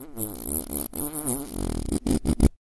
Mm-hmm.